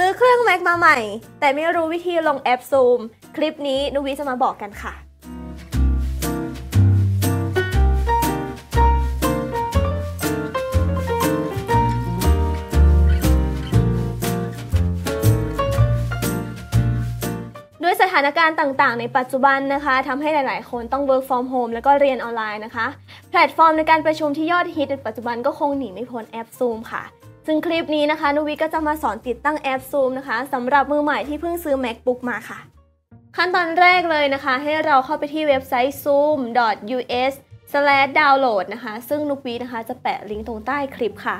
ซื้อเครื่อง Mac มาใหม่ แต่ไม่รู้วิธีลงแอป Zoom คลิปนี้นุวิจะมาบอกกันค่ะ ด้วยสถานการณ์ต่างๆ ในปัจจุบันนะคะทำให้หลายๆ คนต้อง work from home แล้วก็เรียนออนไลน์นะคะ แพลตฟอร์มในการประชุมที่ยอดฮิตในปัจจุบันก็คงหนีไม่พ้นแอป Zoom ค่ะ ซึ่งคลิปนี้นะคะนุวิก็จะมาสอนติดตั้งแอป Zoom นะคะสำหรับมือใหม่ที่เพิ่งซื้อ MacBook มาค่ะ ขั้นตอนแรกเลยนะคะ ให้เราเข้าไปที่เว็บไซต์ zoom.us download นะคะ ซึ่งนุวีนะคะจะแปะลิงก์ตรงใต้คลิปค่ะ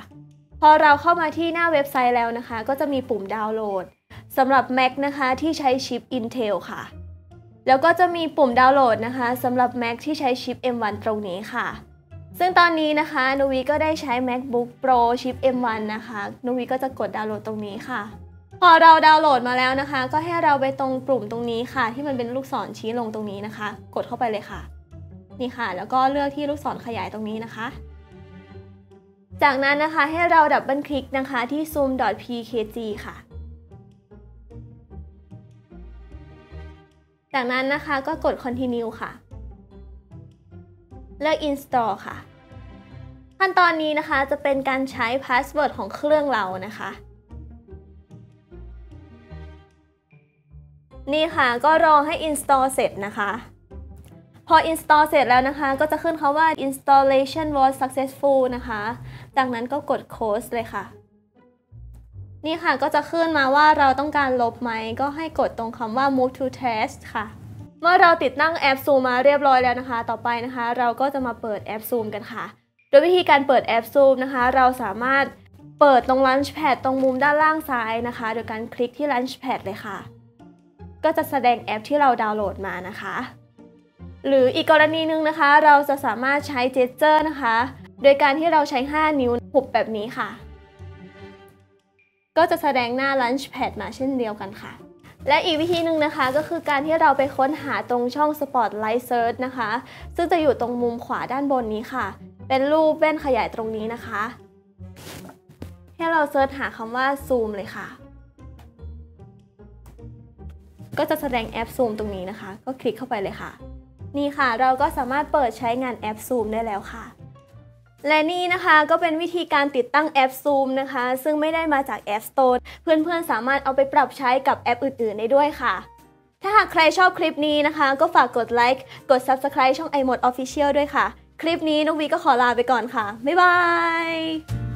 พอเราเข้ามาที่หน้าเว็บไซต์แล้วนะคะ ก็จะมีปุ่มดาวน์โหลดสำหรับ Mac นะคะที่ใช้ชิป Intel ค่ะ แล้วก็จะมีปุ่มดาวน์โหลดนะคะสำหรับ Mac ที่ใช้ชิป M1 ตรงนี้ค่ะ ซึ่งตอนนี้นะคะนุวีก็ได้ใช้ MacBook Pro ชิป M1 นะคะนุวีก็จะกดดาวน์โหลดตรงนี้ค่ะ พอเราดาวน์โหลดมาแล้วนะคะ ก็ให้เราไปตรงปุ่มตรงนี้ค่ะ ที่มันเป็นลูกศรชี้ลงตรงนี้นะคะ กดเข้าไปเลยค่ะ นี่ค่ะ แล้วก็เลือกที่ลูกศรขยายตรงนี้นะคะ จากนั้นนะคะให้เราดับเบิลคลิกนะคะที่ zoom.pkg ค่ะจากนั้นนะคะก็กด continue ค่ะ เลือก install ค่ะ ขั้นตอนนี้นะคะจะเป็นการใช้ password ของเครื่องเรานะคะ นี่ค่ะก็รอให้ install เสร็จนะคะพอ install เสร็จแล้วนะคะ ก็จะขึ้นคาว่า installation was successful นะคะ จากนั้นก็กด close เลยค่ะ นี่ค่ะก็จะขึ้นมาว่าเราต้องการลบไหม ก็ให้กดตรงคำว่า move to test ค่ะ เมื่อเราติดตั้งแอป Zoom มาเรียบร้อยแล้วนะคะ ต่อไปนะคะ เราก็จะมาเปิดแอป Zoom กันค่ะ โดยวิธีการเปิดแอป Zoom นะคะ เราสามารถเปิดตรง Launchpad ตรงมุมด้านล่างซ้ายนะคะ โดยการคลิกที่ Launchpad เลยค่ะ ก็จะแสดงแอปที่เราดาวน์โหลดมานะคะ หรืออีกกรณีหนึ่งนะคะ เราจะสามารถใช้ gesture นะคะ โดยการที่เราใช้ 5 นิ้วหุบแบบนี้ค่ะ ก็จะแสดงหน้า Launchpad มาเช่นเดียวกันค่ะ และอีกวิธีหนึ่งนะคะก็คือการที่เราไปค้นหาตรงช่อง Spotlight Search นะคะ ซึ่งจะอยู่ตรงมุมขวาด้านบนนี้ค่ะ เป็นรูปแว่นขยายตรงนี้นะคะ ให้เราเซิร์ชหาคำว่า Zoom เลยค่ะ ก็จะแสดงแอป Zoom ตรงนี้นะคะ ก็คลิกเข้าไปเลยค่ะ นี่ค่ะเราก็สามารถเปิดใช้งานแอป Zoom ได้แล้วค่ะ และนี่นะคะก็เป็นวิธีการติดตั้งแอป Zoom นะคะ ซึ่งไม่ได้มาจาก App Store เพื่อนๆ สามารถเอาไปปรับใช้กับแอปอื่นๆ ได้ด้วยค่ะ ถ้าหากใครชอบคลิปนี้นะคะ ก็ฝากกดไลค์กด Subscribe ช่อง iMode Official ด้วยค่ะ คลิปนี้นุกวีก็ขอลาไปก่อนค่ะ บ๊ายบาย